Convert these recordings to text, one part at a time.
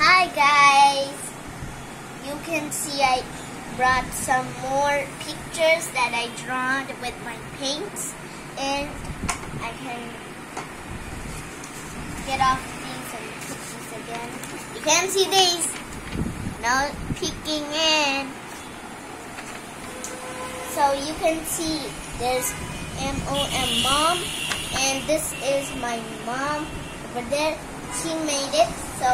Hi guys! You can see I brought some more pictures that I drawn with my paints and I can get off these and put these again. You can see these. No peeking in. So you can see there's M-O-M mom and this is my mom over there. She made it so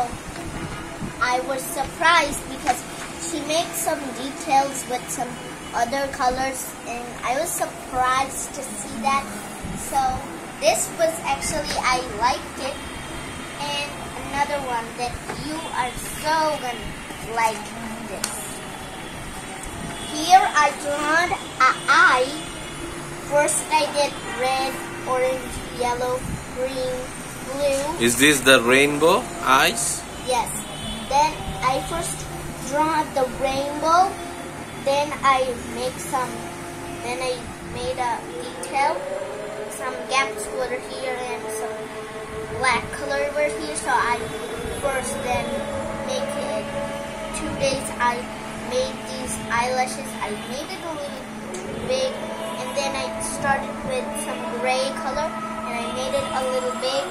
I was surprised because she made some details with some other colors and I was surprised to see that. So this was actually, I liked it. And another one that you are so gonna like this. Here I drawn a eye. First I did red, orange, yellow, green, blue. Is this the rainbow eyes? Yes. Then I first draw the rainbow. Then I make some. Then I made a detail, some gaps over here and some black color over here. So I first then make it. Two days I made these eyelashes. I made it a little big, and then I started with some gray color, and I made it a little big.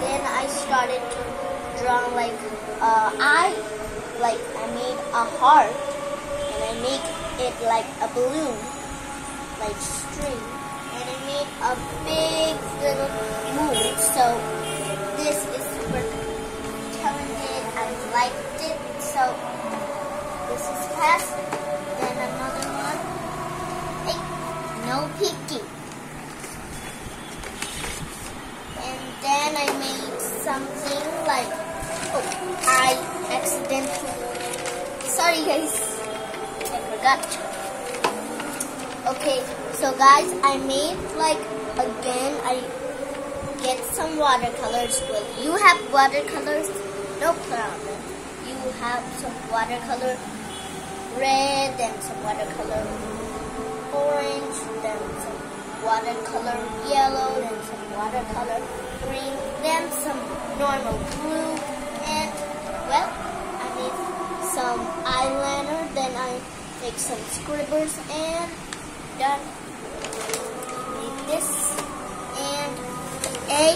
Then I started to draw like uh, eye, like I made a heart, and I make it like a balloon, like string, and I made a big little moon. So this is super talented. I liked it. So this is past. Then another one. Hey, no peeking. And then I made something like, oh, I accidentally, sorry guys, I forgot. Okay, so guys, I made like, again, I get some watercolors. Well, you have watercolors, no problem. You have some watercolor red, then some watercolor orange, then some watercolor yellow, then some watercolor green, then some normal blue, and well, some eyeliner, then I make some scribbers, and done. Make this, and A,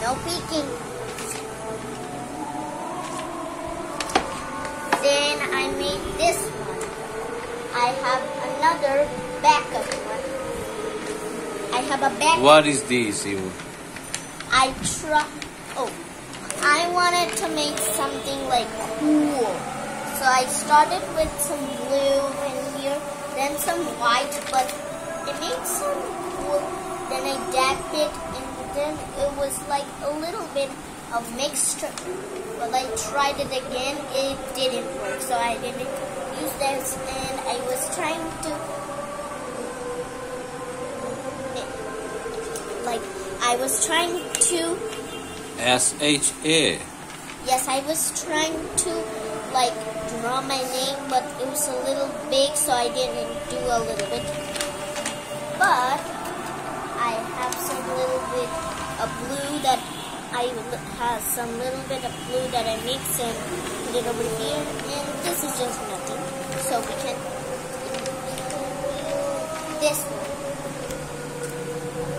no peeking. Then I made this one. I have another backup one. I have a backup. What is this? You I try. Oh, I wanted to make something like cool. So I started with some blue in here, then some white, but it made some cool. Then I dabbed it, and then it was like a little bit of mixture. But I tried it again, it didn't work. So I didn't use this, and I was trying to like I was trying to S H A. yes I was trying to like draw my name but it was a little big so I didn't do a little bit but I have some little bit of blue that I have some little bit of blue that I mix and put it over here and this is just nothing so we can this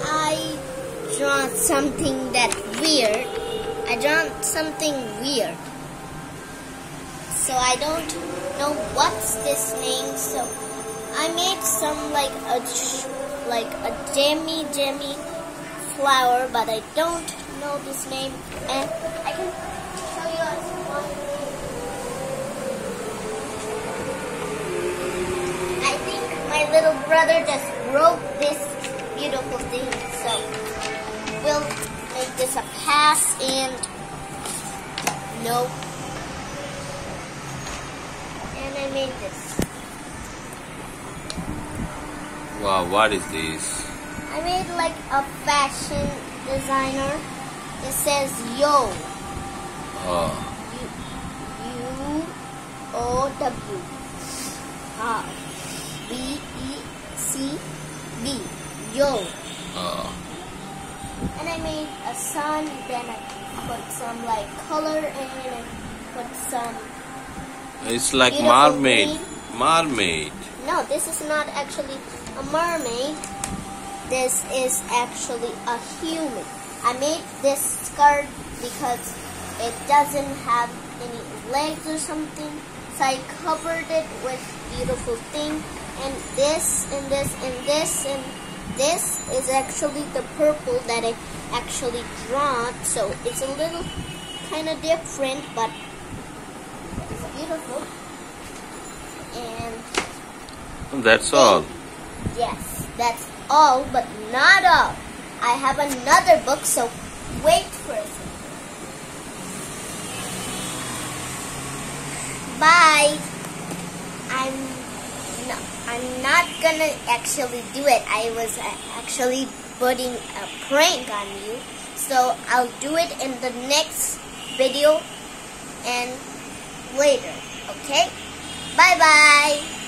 I draw something that weird. I draw something weird. So I don't know what's this name. So I made some like a like a jammy jammy flower, but I don't know this name. And I can show you guys one. I think my little brother just wrote this beautiful thing. So we'll make this a pass and no. And I made this. Wow, what is this? I made like a fashion designer. It says yo. Oh, U O W. Ah. B E C B. Yo. oh. And I made a sun, then I put some like color in and put some. It's like mermaid. green. Mermaid. No, this is not actually a mermaid. This is actually a human. I made this skirt because it doesn't have any legs or something. So I covered it with beautiful thing. And this and this and this and this is actually the purple that I actually drawn. So it's a little kind of different, but it's beautiful. And That's all. Yes, that's all, but not all. I have another book, so wait for it. Bye. I'm no, I'm not gonna actually do it. I was uh, actually putting a prank on you, so I'll do it in the next video and later. Okay? Bye bye.